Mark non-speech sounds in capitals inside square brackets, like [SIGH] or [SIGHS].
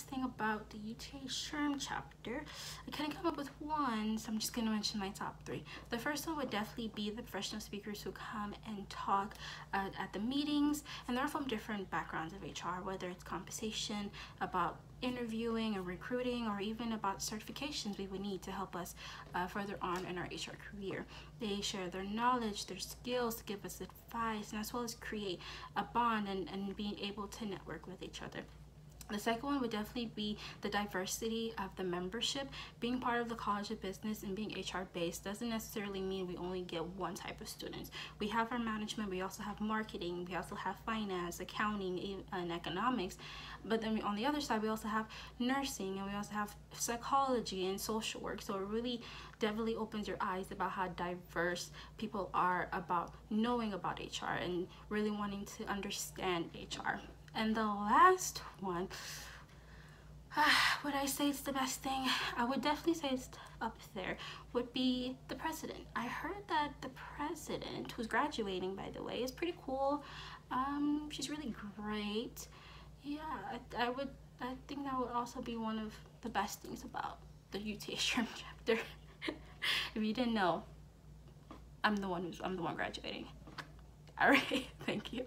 thing about the UTA SHRM chapter, I couldn't come up with one, so I'm just going to mention my top three. The first one would definitely be the professional speakers who come and talk uh, at the meetings, and they're from different backgrounds of HR, whether it's compensation, about interviewing or recruiting or even about certifications we would need to help us uh, further on in our HR career. They share their knowledge, their skills to give us advice and as well as create a bond and, and being able to network with each other. The second one would definitely be the diversity of the membership. Being part of the College of Business and being HR based doesn't necessarily mean we only get one type of students. We have our management, we also have marketing, we also have finance, accounting, and economics. But then on the other side, we also have nursing and we also have psychology and social work. So it really definitely opens your eyes about how diverse people are about knowing about HR and really wanting to understand HR. And the last one, [SIGHS] would I say it's the best thing? I would definitely say it's up there, would be the president. I heard that the president, who's graduating by the way, is pretty cool. Um, she's really great. Yeah, I, I would, I think that would also be one of the best things about the UTA [LAUGHS] SHRM chapter. [LAUGHS] if you didn't know, I'm the one who's, I'm the one graduating. [LAUGHS] All right, thank you.